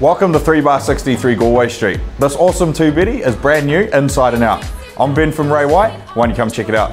Welcome to 3x63 Galway Street. This awesome two bitty is brand new inside and out. I'm Ben from Ray White, why don't you come check it out?